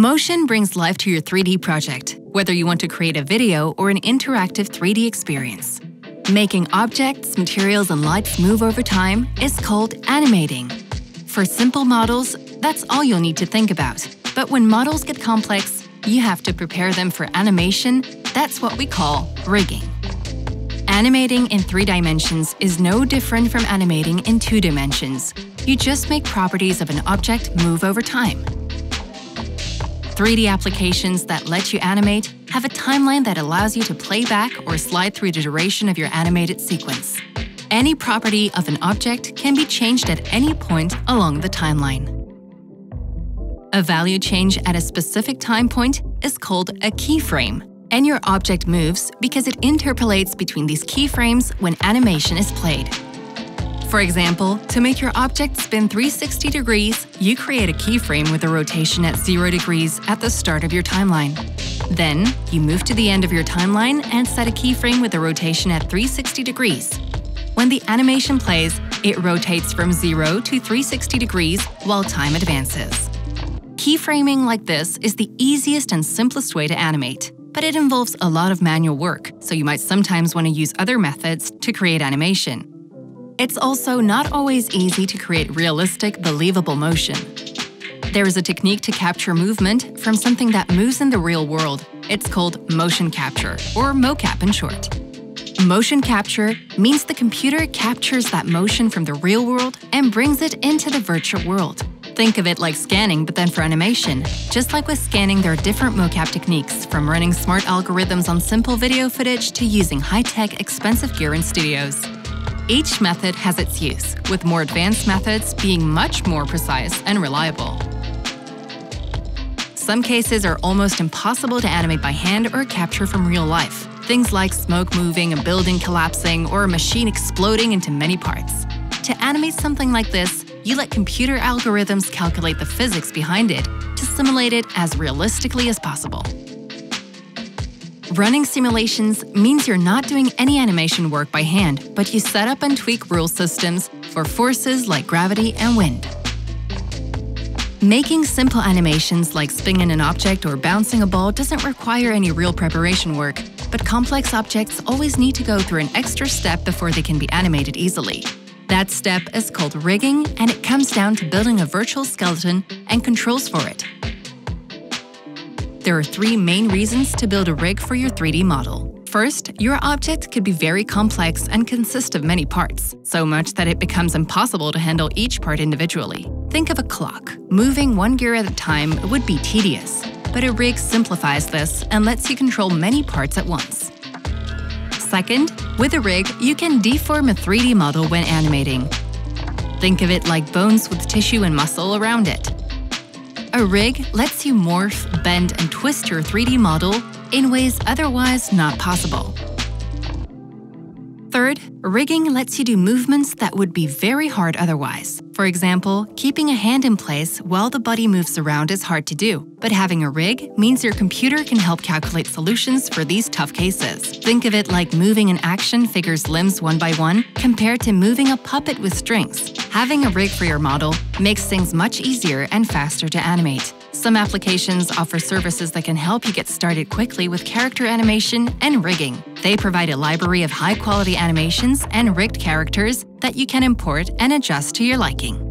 Motion brings life to your 3D project, whether you want to create a video or an interactive 3D experience. Making objects, materials, and lights move over time is called animating. For simple models, that's all you'll need to think about. But when models get complex, you have to prepare them for animation. That's what we call rigging. Animating in three dimensions is no different from animating in two dimensions. You just make properties of an object move over time. 3D applications that let you animate have a timeline that allows you to play back or slide through the duration of your animated sequence. Any property of an object can be changed at any point along the timeline. A value change at a specific time point is called a keyframe, and your object moves because it interpolates between these keyframes when animation is played. For example, to make your object spin 360 degrees, you create a keyframe with a rotation at 0 degrees at the start of your timeline. Then, you move to the end of your timeline and set a keyframe with a rotation at 360 degrees. When the animation plays, it rotates from 0 to 360 degrees while time advances. Keyframing like this is the easiest and simplest way to animate, but it involves a lot of manual work, so you might sometimes want to use other methods to create animation. It's also not always easy to create realistic, believable motion. There is a technique to capture movement from something that moves in the real world. It's called motion capture, or mocap in short. Motion capture means the computer captures that motion from the real world and brings it into the virtual world. Think of it like scanning, but then for animation. Just like with scanning, there are different mocap techniques, from running smart algorithms on simple video footage to using high-tech, expensive gear in studios. Each method has its use, with more advanced methods being much more precise and reliable. Some cases are almost impossible to animate by hand or capture from real life. Things like smoke moving, a building collapsing, or a machine exploding into many parts. To animate something like this, you let computer algorithms calculate the physics behind it to simulate it as realistically as possible. Running simulations means you're not doing any animation work by hand, but you set up and tweak rule systems for forces like gravity and wind. Making simple animations like spinning an object or bouncing a ball doesn't require any real preparation work, but complex objects always need to go through an extra step before they can be animated easily. That step is called rigging, and it comes down to building a virtual skeleton and controls for it. There are three main reasons to build a rig for your 3D model. First, your object could be very complex and consist of many parts, so much that it becomes impossible to handle each part individually. Think of a clock. Moving one gear at a time would be tedious, but a rig simplifies this and lets you control many parts at once. Second, with a rig, you can deform a 3D model when animating. Think of it like bones with tissue and muscle around it. A rig lets you morph, bend, and twist your 3D model in ways otherwise not possible. Third, rigging lets you do movements that would be very hard otherwise. For example, keeping a hand in place while the body moves around is hard to do, but having a rig means your computer can help calculate solutions for these tough cases. Think of it like moving an action figure's limbs one by one compared to moving a puppet with strings. Having a rig for your model makes things much easier and faster to animate. Some applications offer services that can help you get started quickly with character animation and rigging. They provide a library of high quality animations and rigged characters that you can import and adjust to your liking.